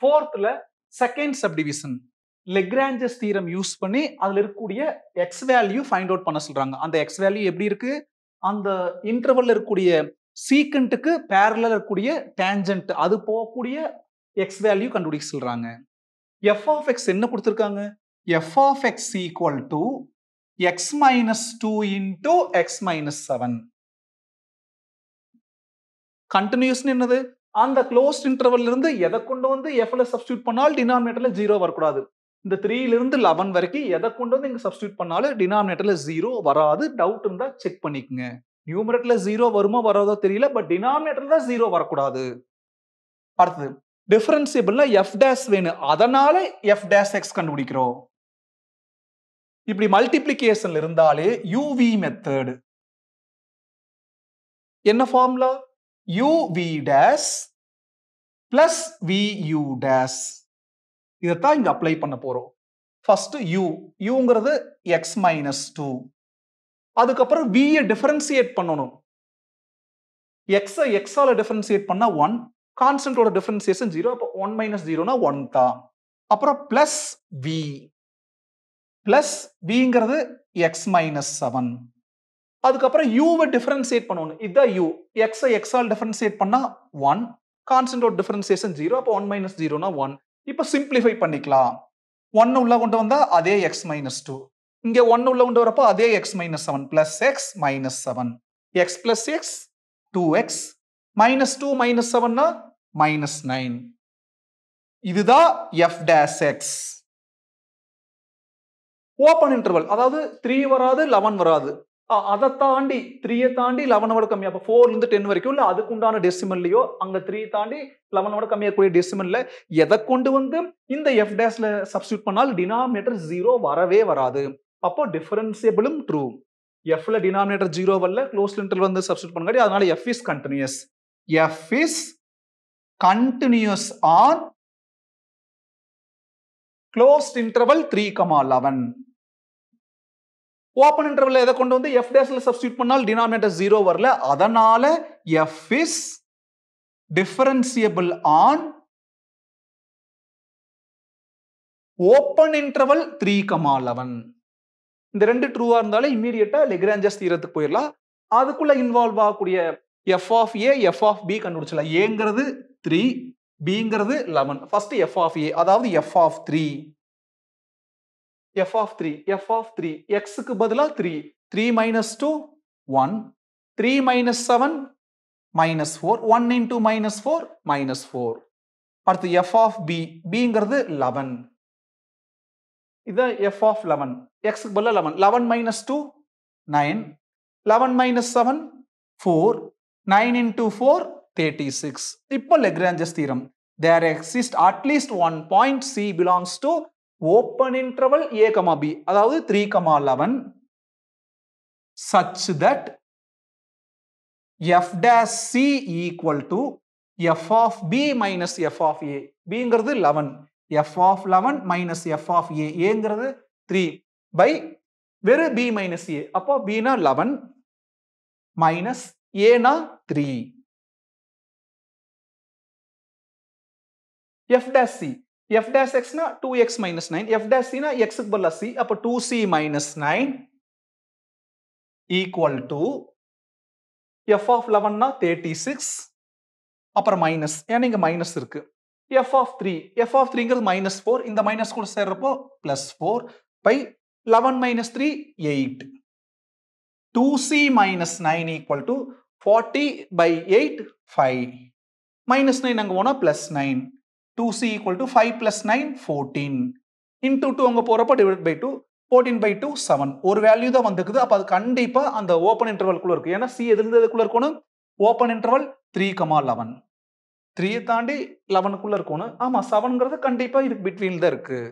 ஃபோர்த்ல second subdivision Lagrange's theorem use பண்ணி அதில் இருக்கக்கூடிய எக்ஸ் வேல்யூ ஃபைண்ட் அவுட் பண்ண சொல்றாங்க. அந்த எக்ஸ் வேல்யூ எப்படி இருக்கு? அந்த இன்டர்வல்ல இருக்கக்கூடிய சீக்கண்ட்டுக்கு பேரலில் இருக்கக்கூடிய டேஞ்சன்ட் அது போகக்கூடிய எக்ஸ் வேல்யூ கண்டுபிடிக்க சொல்றாங்க. எஃப் ஆஃப் எக்ஸ் என்ன கொடுத்துருக்காங்க? F of X equal to X minus two into X minus seven கண்டினியூஸ்னு என்னது? அந்த க்ளோஸ்ட் இன்டர்வல் இருந்து எதை கொண்டு வந்து எஃப்ல சப்ஸ்டியூட் பண்ணாலும் டினாமினேட்டர்ல ஜீரோ வரக்கூடாது. இந்த த்ரீல இருந்து லெவன் வரைக்கும் எதை கொண்டு வந்து இங்க சப்ஸ்டியூட் பண்ணாலும் டினாமினேட்டர்ல ஜீரோ வராது. டவுட் இருந்தா செக் பண்ணிக்கோங்க. நியூமரேட்டர்ல ஜீரோ வருமோ வராதோ தெரியல பட் டினாமினேட்டர்ல தான் ஜீரோ வரக்கூடாது. அடுத்தது டிஃபரன்சியபிள்னா எஃப் டேஸ் வேணும். அதனால எஃப் டேஸ் எக்ஸ் கண்டுபிடிக்கிறோம். இப்படி மல்டிப்ளிகேஷன்ல இருந்தாலே யூவி மெத்தட் என்ன formula u v dash plus v u dash இதைத்தான் இங்க அப்ளை பண்ண போறோம். ஃபர்ஸ்ட் யூ யூங்கிறது எக்ஸ் மைனஸ் டூ அதுக்கப்புறம் வியை டிஃபரன்சியேட் பண்ணணும். எக்ஸை எக்ஸால டிஃபரன்சியேட் பண்ணா ஒன் கான்ஸ்டன்டோட டிஃபரன்சியேஷன் ஜீரோ அப்போ ஒன் மைனஸ் ஜீரோனா ஒன் தான். அப்புறம் பிளஸ் வி பிளஸ் விங்கிறது எக்ஸ் மைனஸ் செவன் அதுக்கப்புறம் யூவை டிஃபரன்சியேட் பண்ணணும் இதுதான் யூ எக்ஸை எக்ஸால் டிஃபரன்சியேட் பண்ணால் ஒன் கான்ஸ்டன்டோட டிஃபரன்சியேஷன் ஜீரோ அப்போ ஒன் மைனஸ் ஜீரோனா ஒன் இப்போ சிம்பிளிஃபை பண்ணிக்கலாம். ஒன் உள்ள கொண்டு வந்தால் அதே எக்ஸ் மைனஸ் டூ இங்கே ஒன் உள்ள கொண்டு வரப்போ அதே x minus seven plus x minus seven x plus x two x minus two minus செவன்னா minus nine இதுதான் f dash x open interval அதாவது த்ரீ வராது லெவன் வராது. அதை தாண்டி த்ரீயை தாண்டி லெவனோட கம்மியாக அப்போ ஃபோர்லேருந்து டென் வரைக்கும் இல்லை அதுக்கு உண்டான டெசிமல்லையோ அங்கே த்ரீ தாண்டி லெவனோட கம்மியாக கூடிய டெசிமல்ல எதை கொண்டு வந்து இந்த எஃப் டேஸில் சப்ஸ்டியூட் பண்ணால் டினாமினேட்டர் ஜீரோ வரவே வராது. அப்போ டிஃபரன்சியபிளும் ட்ரூ எஃப்ல டினாமினேட்டர் ஜீரோ வரல க்ளோஸ் லிண்டர் வந்து சப்ஸ்டியூட் பண்ணாடி அதனால F is continuous F is continuous on closed interval three comma eleven open interval எதை கொண்டு வந்து எஃப் டேஸ்ல சப்ஸ்டியூட் பண்ணால் டினாமினேட்டர் ஜீரோ வரல? அதனால F is differentiable on open interval three comma eleven இந்த ரெண்டு ட்ரூவா இருந்தாலும் இம்மீடியட்டா லெக்ராஞ்சஸ் தீரத்துக்கு போயிடலாம் அதுக்குள்ள இன்வால்வ் ஆகக்கூடிய F of A F of B கண்டுபிடிச்சலாம் ஏங்கிறது த்ரீ பிங்கிறது eleven first F of A அதாவது F of three F of three F of three எக்ஸுக்கு பதிலாக three three minus two one three minus seven minus four one into minus four minus four அடுத்து F of B பிங்கிறது eleven இதுதான் F of eleven எக்ஸுக்கு பதிலாக eleven eleven minus two nine eleven minus seven four nine into four thirty six இப்போ Lagrange's theorem there exist at least one point C belongs to open interval A comma B அதாவது three comma eleven such that F dash C equal to F of B minus F of A பிங்கிறது eleven F of eleven minus F of A ஏங்கிறது three by வெறு B minus A அப்போ பினா eleven minus ஏனா three F dash C dash எக்ஸ்னா two X minus nine F dash சினா எக்ஸுக்கு பதிலாக C அப்போ two C minus nine equal to F of லெவன்னா thirty six அப்புறம் minus ஏன்னா இங்க மைனஸ் இருக்கு. F of three F of த்ரீங்கிறது minus four இந்த minus கூட சேர்றப்போ plus four by eleven minus three eight two C minus nine equal to forty by eight five minus nine அங்கே போனால் plus nine two C equal to five plus nine fourteen into two அங்கே போகிறப்ப divide by two fourteen by two seven ஒரு value தான் வந்துக்குது அப்போ அது கண்டிப்பாக அந்த ஓப்பன் இன்டர்வல்குள்ளே இருக்குது ஏன்னா சி எதுலேருந்து எதுக்குள்ளே இருக்கணும் open interval three comma eleven த்ரீயை தாண்டி லெவனுக்குள்ளே இருக்கணும். ஆமாம் செவனுங்கிறது கண்டிப்பாக இதுக்கு பிட்வீன் தான் இருக்குது